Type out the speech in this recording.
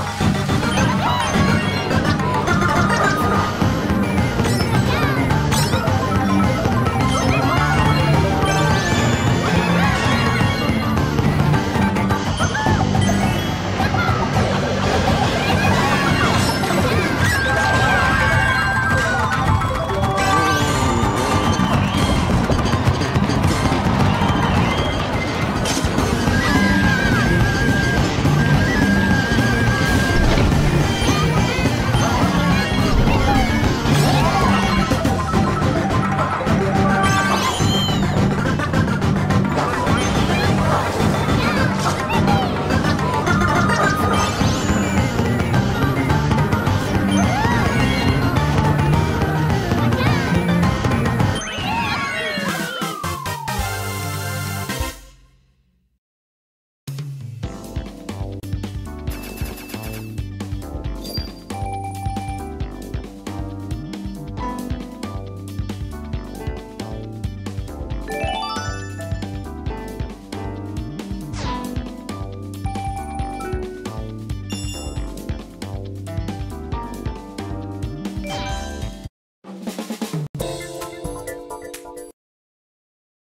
Wow.